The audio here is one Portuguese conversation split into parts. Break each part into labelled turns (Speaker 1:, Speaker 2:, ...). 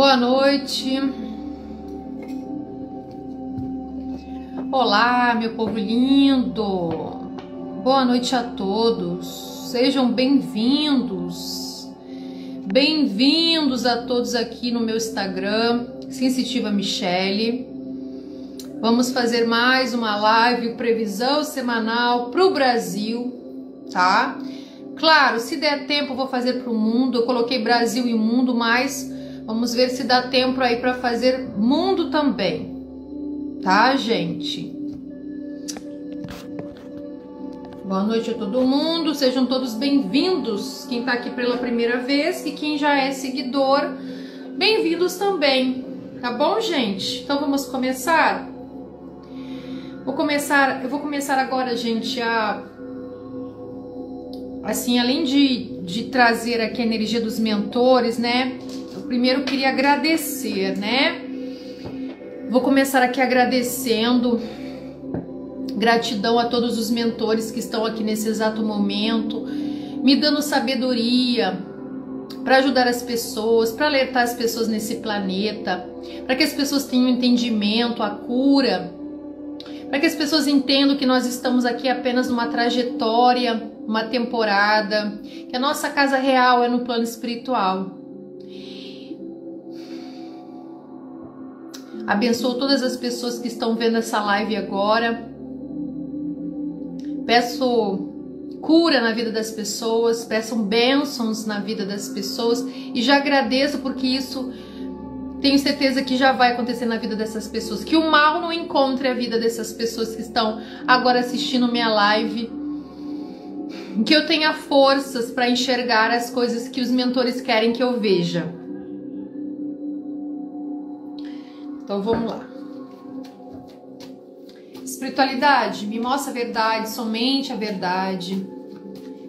Speaker 1: Boa noite. Olá, meu povo lindo. Boa noite a todos. Sejam bem-vindos. Bem-vindos a todos aqui no meu Instagram, Sensitiva Michele. Vamos fazer mais uma live previsão semanal para o Brasil, tá? Claro, se der tempo, eu vou fazer para o mundo. Eu coloquei Brasil e mundo, mas Vamos ver se dá tempo aí para fazer mundo também. Tá, gente? Boa noite a todo mundo, sejam todos bem-vindos. Quem tá aqui pela primeira vez e quem já é seguidor, bem-vindos também. Tá bom, gente? Então vamos começar? Vou começar, eu vou começar agora, gente, a assim, além de, de trazer aqui a energia dos mentores, né? Primeiro queria agradecer, né? Vou começar aqui agradecendo. Gratidão a todos os mentores que estão aqui nesse exato momento, me dando sabedoria para ajudar as pessoas, para alertar as pessoas nesse planeta, para que as pessoas tenham entendimento, a cura, para que as pessoas entendam que nós estamos aqui apenas numa trajetória, uma temporada, que a nossa casa real é no plano espiritual. Abençoo todas as pessoas que estão vendo essa live agora. Peço cura na vida das pessoas, peço bênçãos na vida das pessoas e já agradeço porque isso tenho certeza que já vai acontecer na vida dessas pessoas. Que o mal não encontre a vida dessas pessoas que estão agora assistindo minha live. Que eu tenha forças para enxergar as coisas que os mentores querem que eu veja. Então vamos lá. Espiritualidade, me mostra a verdade, somente a verdade.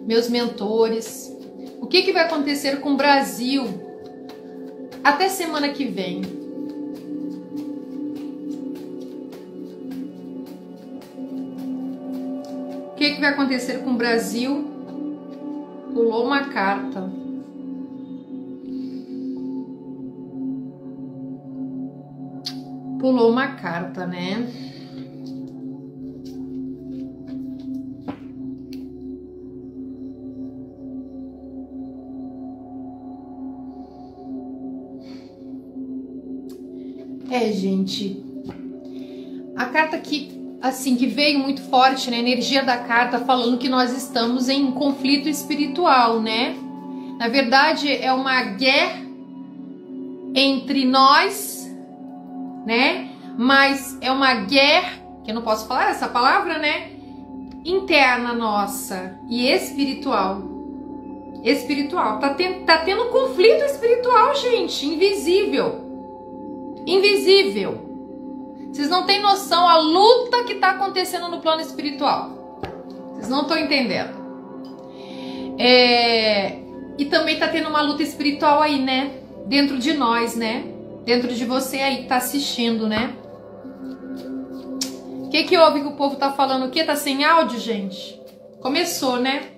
Speaker 1: Meus mentores. O que, que vai acontecer com o Brasil até semana que vem? O que, que vai acontecer com o Brasil? Pulou uma carta. Pulou uma carta, né? É, gente. A carta que assim que veio muito forte, né? A energia da carta falando que nós estamos em conflito espiritual, né? Na verdade, é uma guerra entre nós né? Mas é uma guerra, que eu não posso falar essa palavra, né? Interna nossa e espiritual. Espiritual. Tá, tendo, tá tendo conflito espiritual, gente. Invisível. Invisível. Vocês não têm noção a luta que tá acontecendo no plano espiritual. Vocês não estão entendendo. É... E também tá tendo uma luta espiritual aí, né? Dentro de nós, né? Dentro de você aí que tá assistindo, né? O que que houve que o povo tá falando? O que? Tá sem áudio, gente? Começou, né?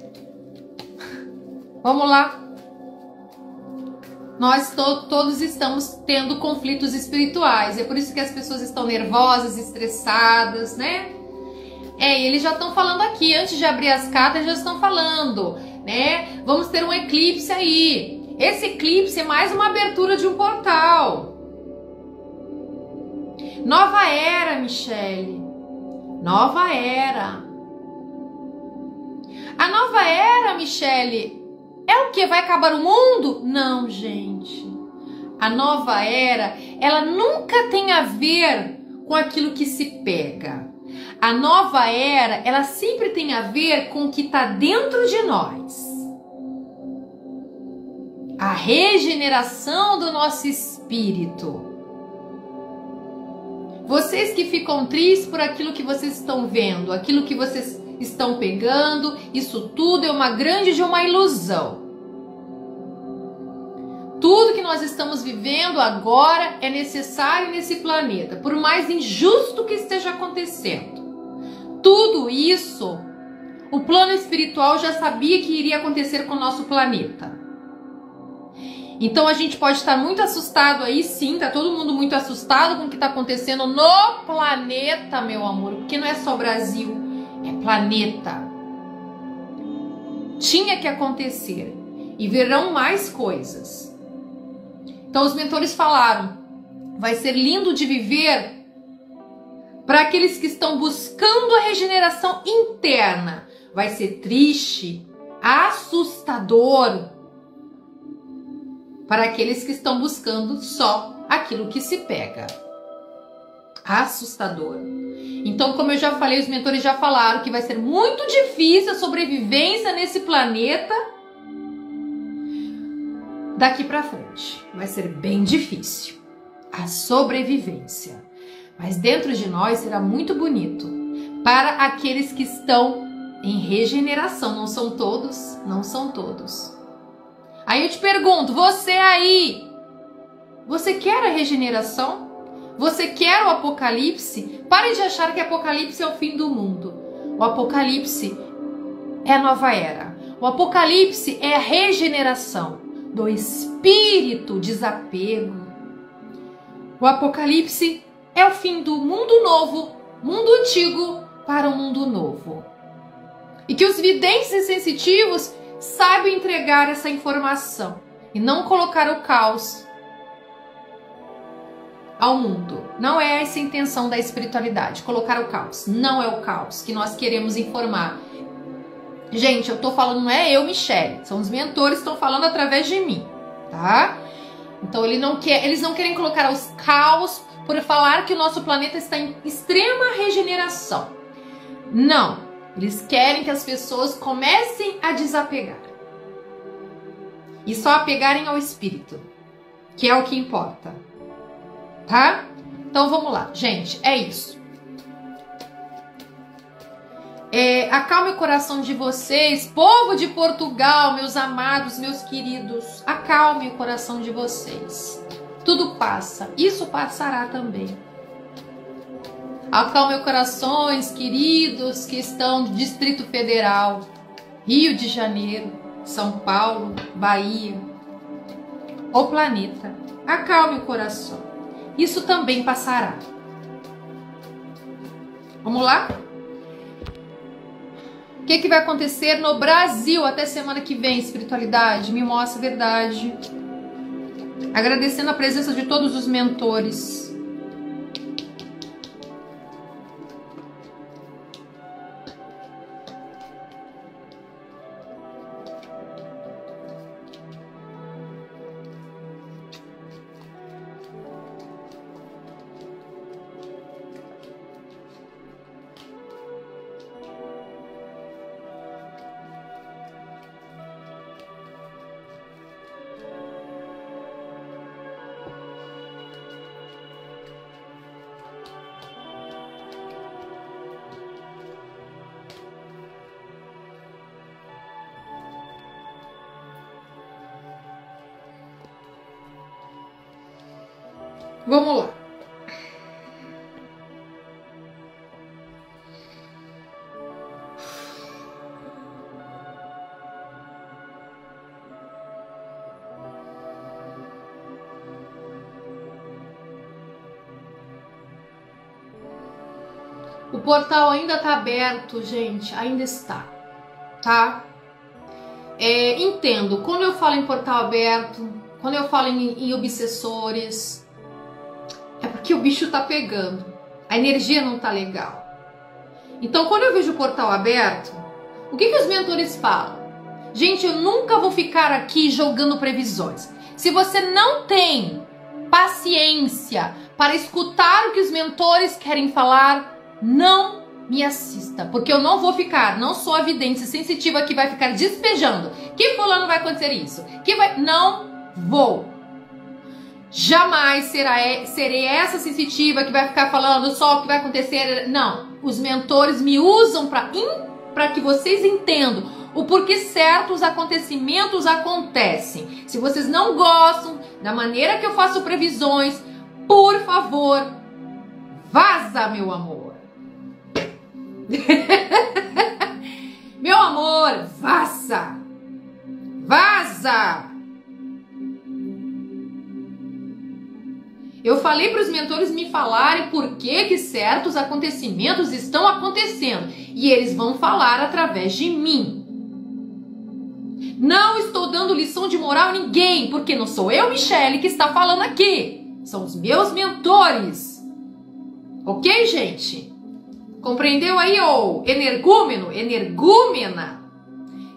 Speaker 1: Vamos lá. Nós to todos estamos tendo conflitos espirituais. É por isso que as pessoas estão nervosas, estressadas, né? É, eles já estão falando aqui, antes de abrir as cartas, já estão falando, né? Vamos ter um eclipse aí. Esse eclipse é mais uma abertura de um portal. Nova era, Michele. Nova era. A nova era, Michele, é o que vai acabar o mundo? Não, gente. A nova era, ela nunca tem a ver com aquilo que se pega. A nova era, ela sempre tem a ver com o que está dentro de nós. A regeneração do nosso espírito. Vocês que ficam tristes por aquilo que vocês estão vendo, aquilo que vocês estão pegando, isso tudo é uma grande de uma ilusão. Tudo que nós estamos vivendo agora é necessário nesse planeta, por mais injusto que esteja acontecendo. Tudo isso, o plano espiritual já sabia que iria acontecer com o nosso planeta. Então a gente pode estar muito assustado aí, sim, tá todo mundo muito assustado com o que está acontecendo no planeta, meu amor, porque não é só Brasil, é planeta. Tinha que acontecer e virão mais coisas. Então os mentores falaram: vai ser lindo de viver para aqueles que estão buscando a regeneração interna. Vai ser triste, assustador para aqueles que estão buscando só aquilo que se pega. Assustador. Então, como eu já falei, os mentores já falaram que vai ser muito difícil a sobrevivência nesse planeta daqui para frente. Vai ser bem difícil a sobrevivência. Mas dentro de nós será muito bonito para aqueles que estão em regeneração. Não são todos, não são todos. Aí eu te pergunto, você aí, você quer a regeneração? Você quer o apocalipse? Pare de achar que apocalipse é o fim do mundo. O apocalipse é a nova era. O apocalipse é a regeneração do espírito, desapego. O apocalipse é o fim do mundo novo, mundo antigo para o mundo novo. E que os videntes e sensitivos saibam entregar essa informação e não colocar o caos ao mundo. Não é essa a intenção da espiritualidade, colocar o caos. Não é o caos que nós queremos informar. Gente, eu tô falando, não é eu, Michelle, são os mentores que estão falando através de mim, tá? Então ele não quer, eles não querem colocar os caos por falar que o nosso planeta está em extrema regeneração. Não, eles querem que as pessoas comecem a desapegar e só apegarem ao espírito, que é o que importa. Tá? Então vamos lá, gente, é isso. É, acalme o coração de vocês, povo de Portugal, meus amados, meus queridos. Acalme o coração de vocês. Tudo passa, isso passará também. Acalme corações queridos que estão no Distrito Federal, Rio de Janeiro, São Paulo, Bahia, o planeta. Acalme o coração. Isso também passará. Vamos lá? O que, que vai acontecer no Brasil até semana que vem, espiritualidade? Me mostra a verdade. Agradecendo a presença de todos os mentores Vamos lá. O portal ainda está aberto, gente, ainda está, tá? É, entendo, quando eu falo em portal aberto, quando eu falo em, em obsessores, o bicho tá pegando. A energia não tá legal. Então, quando eu vejo o portal aberto, o que, que os mentores falam? Gente, eu nunca vou ficar aqui jogando previsões. Se você não tem paciência para escutar o que os mentores querem falar, não me assista, porque eu não vou ficar, não sou a vidente sensitiva que vai ficar despejando. Que fulano vai acontecer isso? Que vai não vou. Jamais será, serei essa sensitiva que vai ficar falando só o que vai acontecer. Não, os mentores me usam para que vocês entendam o porquê certos acontecimentos acontecem. Se vocês não gostam da maneira que eu faço previsões, por favor, vaza, meu amor. meu amor, vaza. Vaza. Eu falei para os mentores me falarem por que, que certos acontecimentos estão acontecendo e eles vão falar através de mim. Não estou dando lição de moral a ninguém, porque não sou eu, Michele, que está falando aqui. São os meus mentores. Ok, gente? Compreendeu aí, ô energúmeno, energúmena?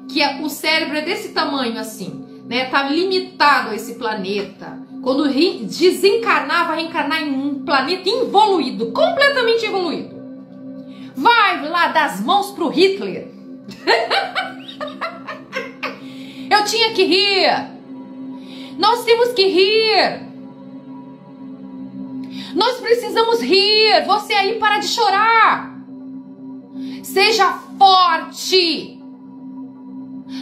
Speaker 1: Que é, o cérebro é desse tamanho assim, né? Tá limitado a esse planeta. Quando desencarnar, vai reencarnar em um planeta evoluído, completamente evoluído. Vai lá das mãos pro Hitler. Eu tinha que rir. Nós temos que rir. Nós precisamos rir. Você aí para de chorar. Seja forte.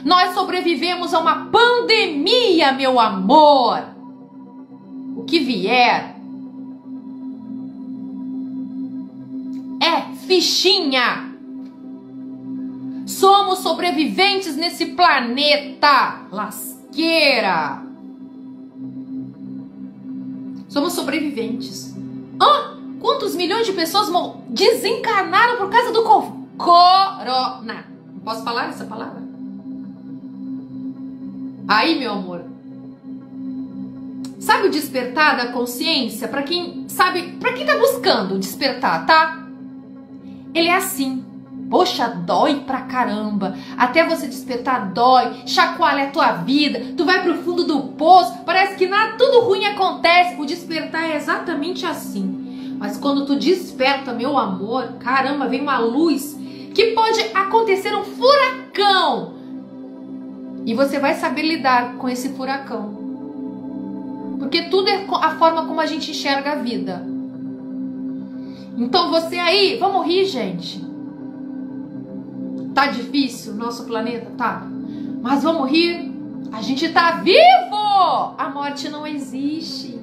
Speaker 1: Nós sobrevivemos a uma pandemia, meu amor. O que vier é fichinha. Somos sobreviventes nesse planeta. Lasqueira. Somos sobreviventes. Hã? Quantos milhões de pessoas desencarnaram por causa do corona? Posso falar essa palavra? Aí, meu amor. Sabe o despertar da consciência? Para quem sabe, para quem tá buscando despertar, tá? Ele é assim. Poxa, dói pra caramba. Até você despertar dói, chacoalha a tua vida, tu vai pro fundo do poço, parece que nada, tudo ruim acontece. O despertar é exatamente assim. Mas quando tu desperta, meu amor, caramba, vem uma luz que pode acontecer um furacão. E você vai saber lidar com esse furacão. Porque tudo é a forma como a gente enxerga a vida. Então você aí, vamos rir, gente. Tá difícil o nosso planeta? Tá. Mas vamos rir. A gente tá vivo! A morte não existe.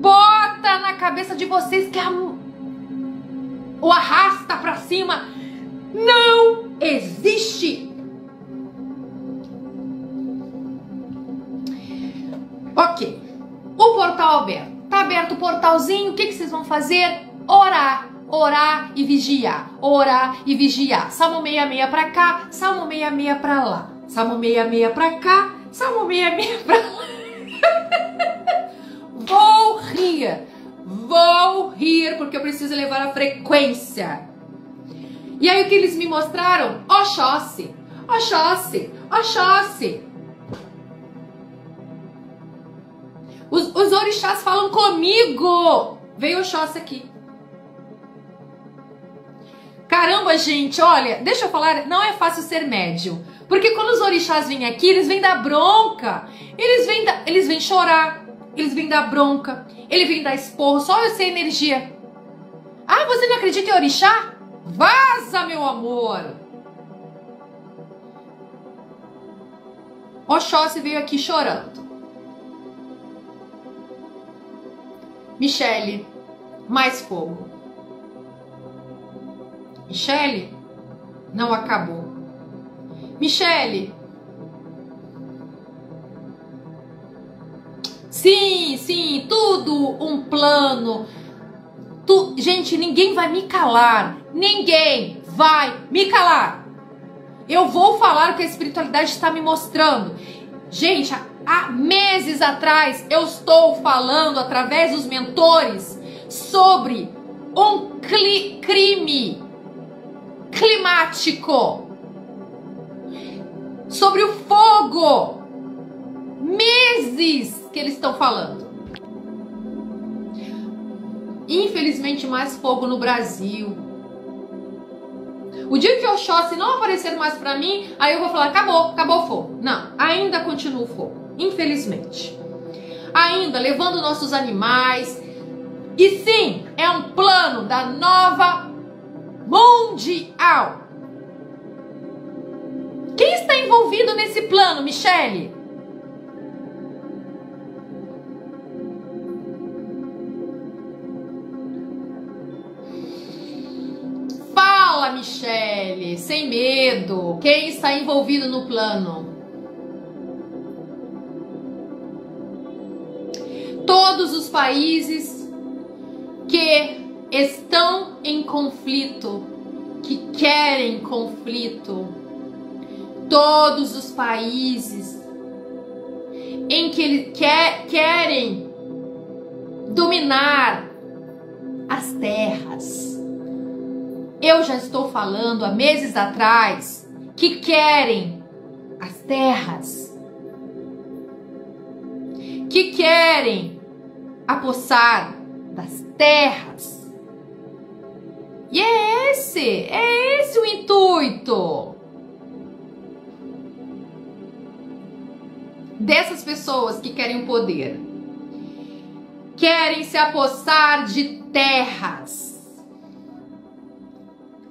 Speaker 1: Bota na cabeça de vocês que a... o arrasta pra cima não existe. Portal aberto. Tá aberto o portalzinho. O que, que vocês vão fazer? Orar orar e vigiar, orar e vigiar. Salmo 66 para cá, Salmo 66 para lá. Salmo 66 para cá, Salmo 66 para lá. vou rir, vou rir porque eu preciso elevar a frequência. E aí o que eles me mostraram? Oxóssi, Oxóssi, Oxóssi. Os, os orixás falam comigo. Veio Oxóssi aqui. Caramba, gente, olha, deixa eu falar, não é fácil ser médium. Porque quando os orixás vêm aqui, eles vêm dar bronca. Eles vêm, da, eles vêm chorar. Eles vêm dar bronca. Ele vem dar esporro. Só eu sei energia. Ah, você não acredita em orixá? Vaza, meu amor. Oxóssi veio aqui chorando. Michele, mais fogo. Michele não acabou. Michele. Sim, sim, tudo um plano. Tu, gente, ninguém vai me calar. Ninguém vai me calar. Eu vou falar o que a espiritualidade está me mostrando. Gente, há meses atrás eu estou falando através dos mentores sobre um crime climático, sobre o fogo. Meses que eles estão falando. Infelizmente, mais fogo no Brasil. O dia que o Oxóssi não aparecer mais para mim, aí eu vou falar: acabou, acabou o fogo. Não, ainda continua o fogo. Infelizmente. Ainda levando nossos animais. E sim, é um plano da nova mundial. Quem está envolvido nesse plano, Michele? Fala, Michele, sem medo. Quem está envolvido no plano? Países que estão em conflito, que querem conflito, todos os países em que eles quer, querem dominar as terras. Eu já estou falando há meses atrás que querem as terras, que querem apossar das terras. E é esse, é esse o intuito dessas pessoas que querem o poder. Querem se apossar de terras.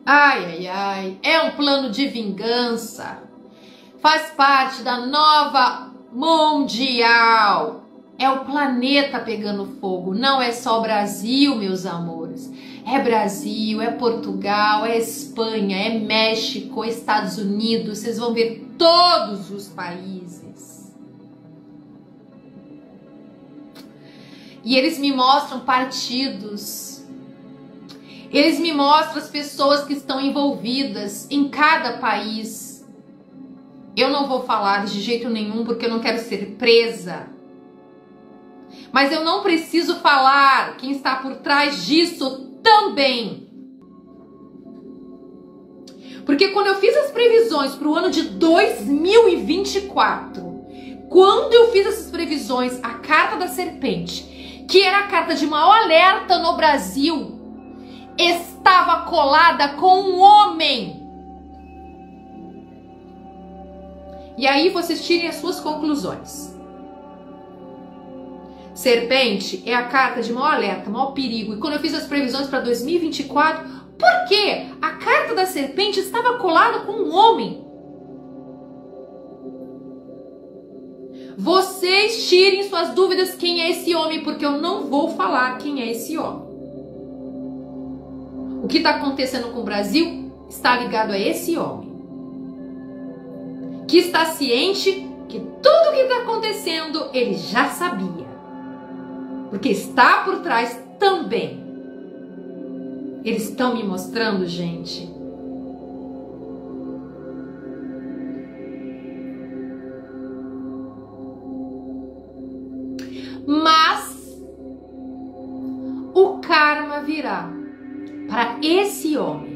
Speaker 1: Ai, ai, ai, é um plano de vingança. Faz parte da nova mundial. É o planeta pegando fogo, não é só o Brasil, meus amores. É Brasil, é Portugal, é Espanha, é México, é Estados Unidos. Vocês vão ver todos os países. E eles me mostram partidos. Eles me mostram as pessoas que estão envolvidas em cada país. Eu não vou falar de jeito nenhum porque eu não quero ser presa. Mas eu não preciso falar quem está por trás disso também. Porque quando eu fiz as previsões para o ano de 2024, quando eu fiz essas previsões, a carta da serpente, que era a carta de maior alerta no Brasil, estava colada com um homem. E aí vocês tirem as suas conclusões. Serpente é a carta de maior alerta, maior perigo. E quando eu fiz as previsões para 2024, por quê? A carta da serpente estava colada com um homem. Vocês tirem suas dúvidas quem é esse homem, porque eu não vou falar quem é esse homem. O que está acontecendo com o Brasil está ligado a esse homem. Que está ciente que tudo o que está acontecendo ele já sabia porque está por trás também. Eles estão me mostrando, gente. Mas o karma virá para esse homem.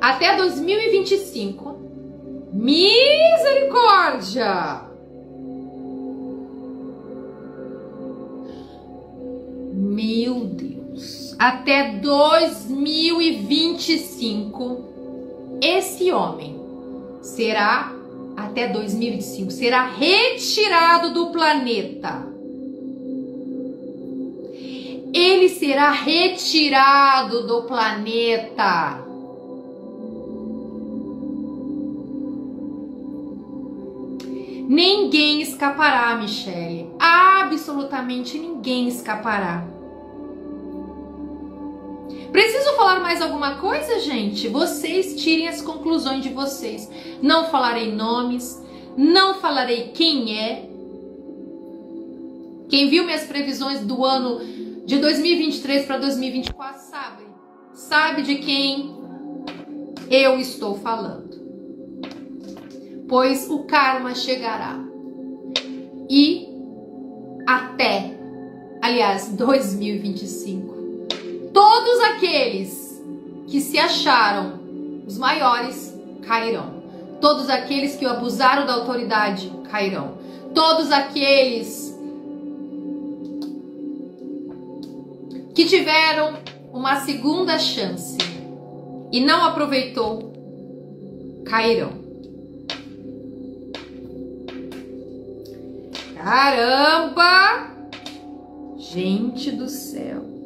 Speaker 1: Até 2025. Misericórdia! Até 2025, esse homem será até 2025 será retirado do planeta. Ele será retirado do planeta. Ninguém escapará, Michele. Absolutamente ninguém escapará. Preciso falar mais alguma coisa, gente? Vocês tirem as conclusões de vocês. Não falarei nomes, não falarei quem é. Quem viu minhas previsões do ano de 2023 para 2024 sabe, sabe de quem eu estou falando. Pois o karma chegará. E até, aliás, 2025 Todos aqueles que se acharam os maiores cairão. Todos aqueles que abusaram da autoridade cairão. Todos aqueles que tiveram uma segunda chance e não aproveitou cairão. Caramba! Gente do céu.